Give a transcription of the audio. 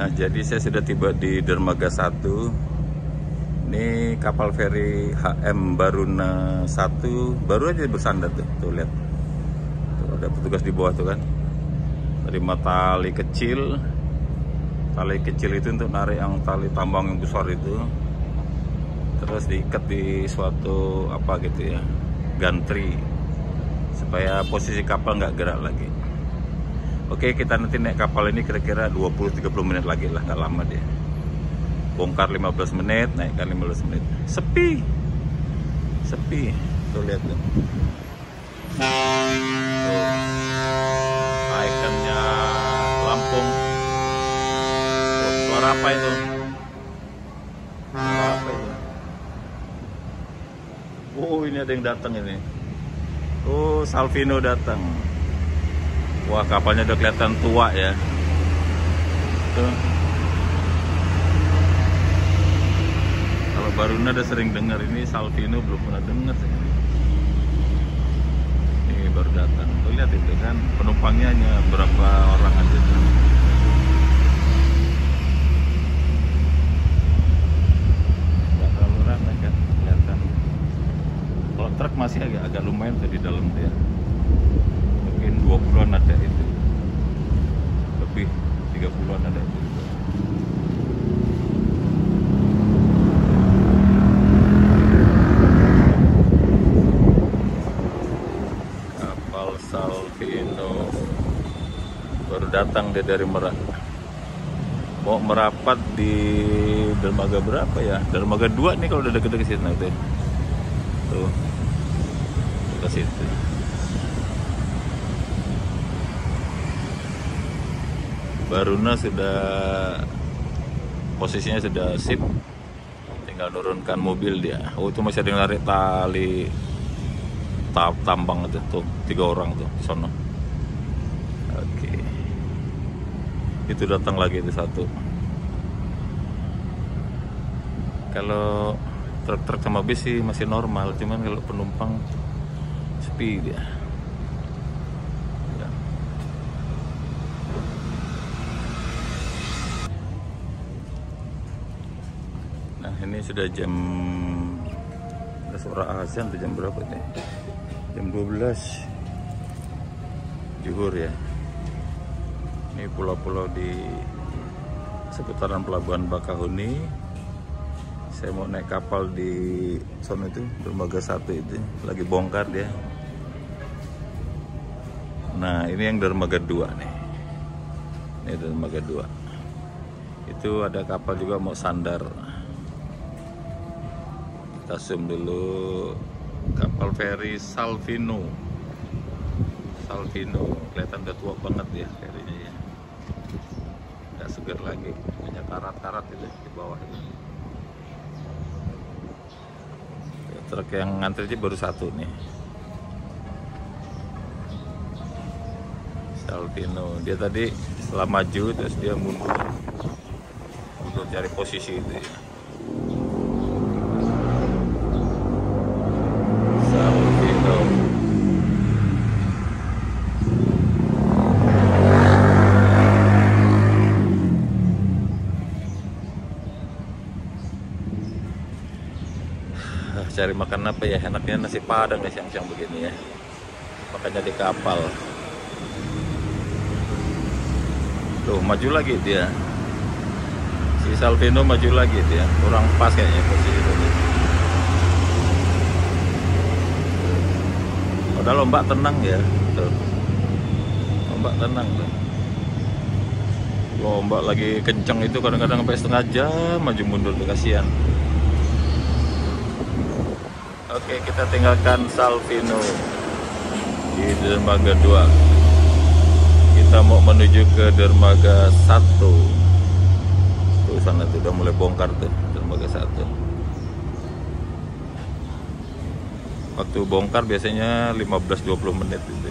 Nah, jadi saya sudah tiba di dermaga 1. Ini kapal feri HM Baruna 1 baru aja bersandar tuh, tuh lihat. Tuh ada petugas di bawah tuh kan. Terima tali kecil. Tali kecil itu untuk narik yang tali tambang yang besar itu. Terus diikat di suatu apa gitu ya, gantri supaya posisi kapal nggak gerak lagi. Oke, kita nanti naik kapal ini kira-kira 20-30 menit lagi lah, nggak lama dia. Bongkar 15 menit, naikkan 15 menit. Sepi. Sepi. Tuh lihat tuh. Ikonnya Lampung. Suara apa itu? Suara apa itu? Oh, ini ada yang datang ini. Oh, Salvino datang. Wah kapalnya udah kelihatan tua ya. Tuh. Kalau Baruna udah sering dengar ini Salvino belum pernah dengar sih. Ini baru datang. Tuh lihat itu kan penumpangnya hanya berapa orang aja tuh. Nggak terlalu kan kelihatan. Kalau truk masih agak agak lumayan tuh di dalam mungkin 20-an ada itu. Lebih 30-an ada itu kapal Salvino. Baru datang dia dari Merak. Mau merapat di dermaga berapa ya? Dermaga 2 nih kalau udah deket-deket situ tuh tuh ke situ Baruna sudah posisinya sudah sip. Tinggal nurunkan mobil dia. Oh itu masih ada yang narik tali ta tambang itu tuh tiga orang tuh sana. Oke. Itu datang lagi itu satu. Kalau truk-truk sama bis sih masih normal cuman kalau penumpang sepi dia Nah ini sudah jam suara azan tuh jam berapa nih? Jam 12 Juhur ya. Ini pulau-pulau di seputaran pelabuhan Bakahuni. Saya mau naik kapal di sana itu dermaga satu itu lagi bongkar dia. Nah ini yang dermaga dua nih. Ini dermaga dua. Itu ada kapal juga mau sandar zoom dulu. Kapal feri Salvino. Salvino kelihatan udah tua banget ya ferinya ya. Nggak seger lagi banyak karat-karat itu di bawah itu. Ya, truk yang ngantri baru satu nih. Salvino dia tadi setelah maju terus dia mundur. Mundur cari posisi itu ya Salvino Ah, cari makan apa ya? Enaknya nasi padang ya siang-siang begini ya. Makanya di kapal. Tuh maju lagi dia. Si Salvino maju lagi dia. Kurang pas kayaknya posisi itu. Udah lomba tenang ya tuh lomba tenang tuh. Lomba lagi kenceng itu kadang-kadang sampai setengah jam maju mundur tuh kasihan Oke, kita tinggalkan Salvino di dermaga 2. Kita mau menuju ke dermaga 1. Tuh sana tuh udah mulai bongkar tuh dermaga 1. Waktu bongkar biasanya 15-20 menit gitu.